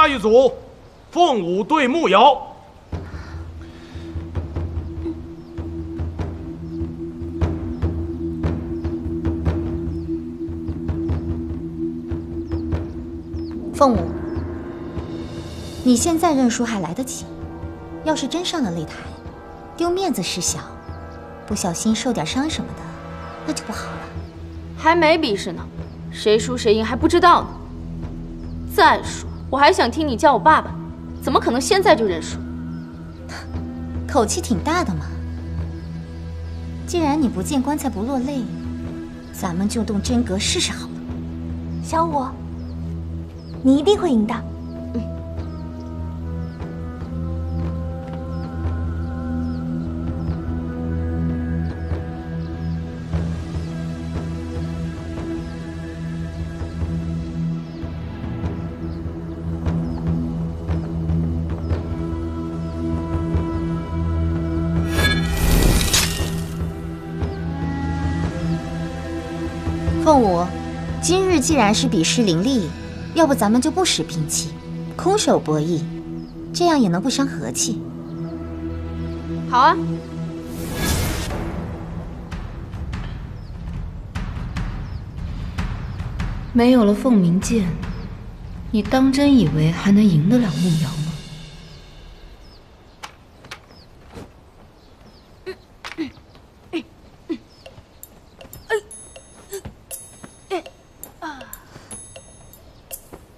下一组，凤舞对木瑶。凤舞，你现在认输还来得及。要是真上了擂台，丢面子事小，不小心受点伤什么的，那就不好了。还没比试呢，谁输谁赢还不知道呢。再说，我还想听你叫我爸爸，怎么可能现在就认输？口气挺大的嘛。既然你不见棺材不落泪，咱们就动真格试试好了。小五。你一定会赢的。凤舞，今日既然是比试灵力。要不咱们就不使兵器，空手博弈，这样也能不伤和气。好啊！没有了凤鸣剑，你当真以为还能赢得了慕瑶吗？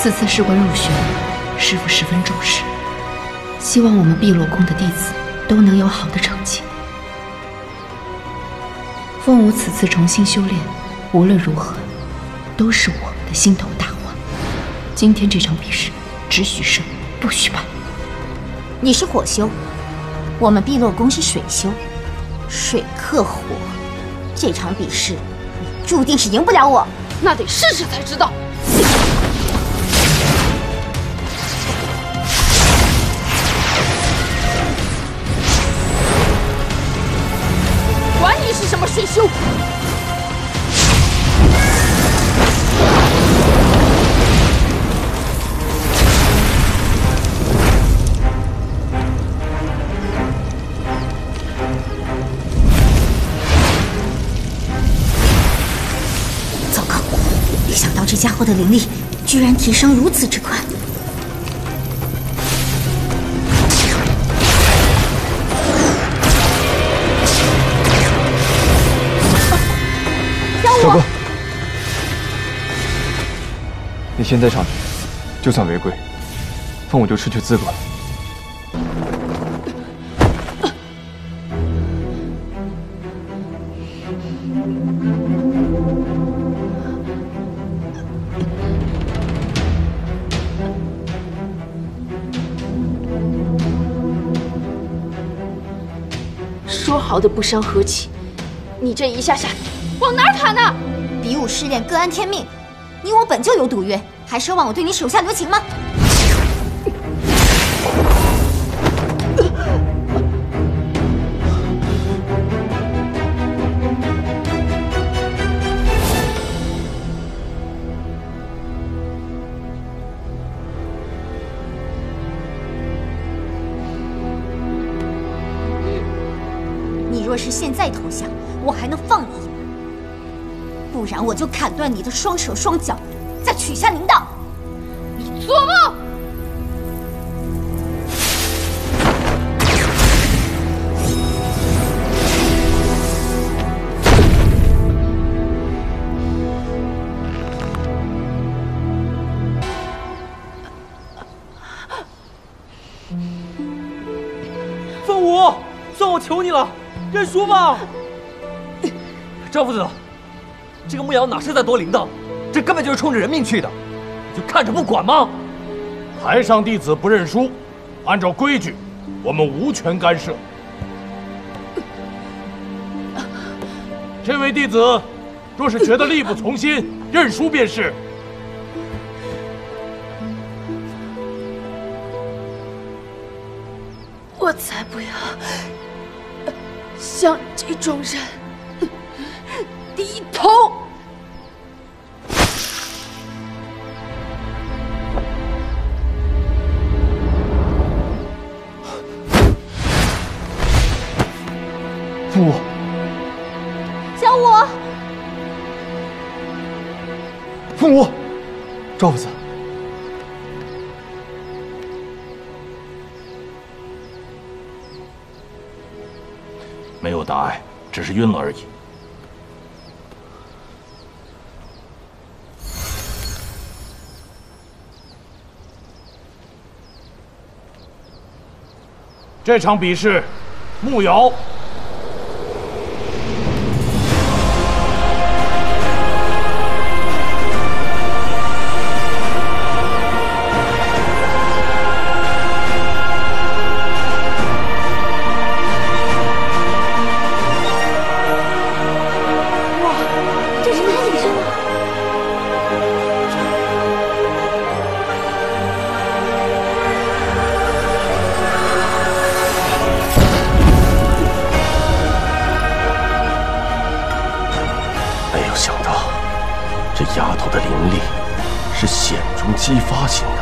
此次事关入学，师傅十分重视，希望我们碧落宫的弟子都能有好的成绩。凤舞此次重新修炼，无论如何，都是我们的心头大患。今天这场比试，只许胜，不许败。你是火修，我们碧落宫是水修，水克火，这场比试，你注定是赢不了我。那得试试才知道。家伙的灵力居然提升如此之快。小哥，你现在上去，就算违规，凤舞就失去资格了。逃的不伤和气，你这一下下。往哪儿砍呢？比武试炼，各安天命。你我本就有赌约，还奢望我对你手下留情吗？是现在投降我还能放你？一马不然我就砍断你的双手双脚再取下铃铛你做梦！凤舞算我求你了。认输吧。赵夫子，这个牧瑶哪是在夺铃铛，这根本就是冲着人命去的，你就看着不管吗？台上弟子不认输，按照规矩，我们无权干涉。这位弟子，若是觉得力不从心，认输便是。我才不要向这种人低头。父母，小五，父母，赵夫子，大碍，只是晕了而已。这场比试，穆瑶这丫头的灵力是险中激发型的。